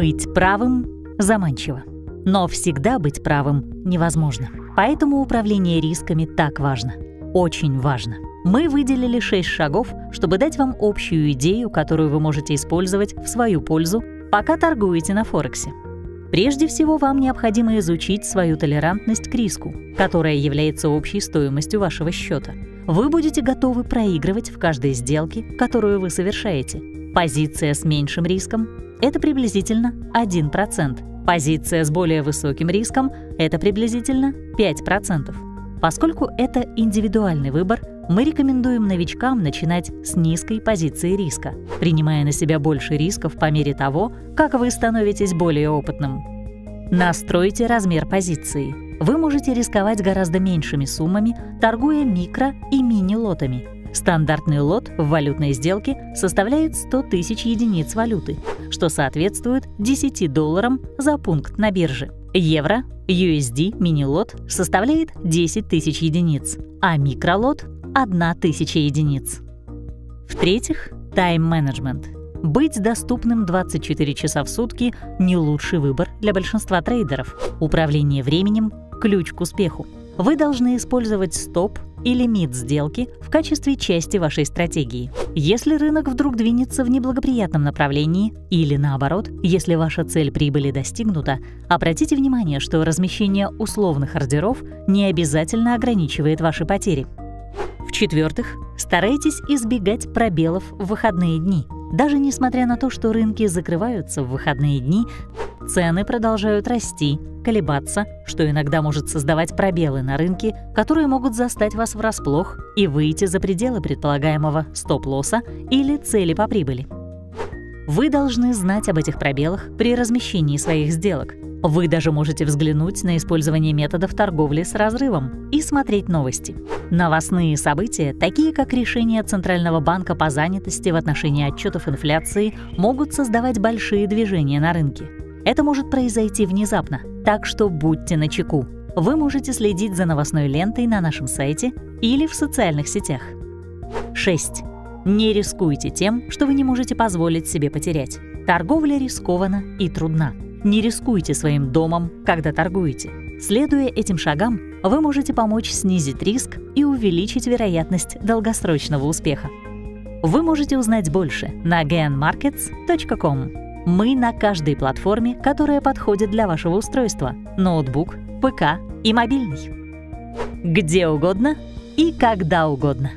Быть правым заманчиво, но всегда быть правым невозможно. Поэтому управление рисками так важно. Очень важно. Мы выделили 6 шагов, чтобы дать вам общую идею, которую вы можете использовать в свою пользу, пока торгуете на Форексе. Прежде всего, вам необходимо изучить свою толерантность к риску, которая является общей стоимостью вашего счета. Вы будете готовы проигрывать в каждой сделке, которую вы совершаете. Позиция с меньшим риском – это приблизительно 1%. Позиция с более высоким риском – это приблизительно 5%. Поскольку это индивидуальный выбор, мы рекомендуем новичкам начинать с низкой позиции риска, принимая на себя больше рисков по мере того, как вы становитесь более опытным. Настройте размер позиции. Вы можете рисковать гораздо меньшими суммами, торгуя микро- и мини-лотами. Стандартный лот в валютной сделке составляет 100 тысяч единиц валюты, что соответствует 10 долларам за пункт на бирже. Евро, USD мини-лот составляет 10 тысяч единиц, а микролот 1 тысяча единиц. В-третьих, тайм-менеджмент. Быть доступным 24 часа в сутки – не лучший выбор для большинства трейдеров. Управление временем – ключ к успеху. Вы должны использовать стоп и лимит сделки в качестве части вашей стратегии. Если рынок вдруг двинется в неблагоприятном направлении или наоборот, если ваша цель прибыли достигнута, обратите внимание, что размещение условных ордеров не обязательно ограничивает ваши потери. В-четвертых, старайтесь избегать пробелов в выходные дни. Даже несмотря на то, что рынки закрываются в выходные дни, цены продолжают расти, колебаться, что иногда может создавать пробелы на рынке, которые могут застать вас врасплох и выйти за пределы предполагаемого стоп-лосса или цели по прибыли. Вы должны знать об этих пробелах при размещении своих сделок. Вы даже можете взглянуть на использование методов торговли с разрывом и смотреть новости. Новостные события, такие как решение Центрального банка по занятости в отношении отчетов инфляции, могут создавать большие движения на рынке. Это может произойти внезапно, так что будьте начеку. Вы можете следить за новостной лентой на нашем сайте или в социальных сетях. 6. Не рискуйте тем, что вы не можете позволить себе потерять. Торговля рискована и трудна. Не рискуйте своим домом, когда торгуете. Следуя этим шагам, вы можете помочь снизить риск и увеличить вероятность долгосрочного успеха. Вы можете узнать больше на genmarkets.com. Мы на каждой платформе, которая подходит для вашего устройства – ноутбук, ПК и мобильный. Где угодно и когда угодно.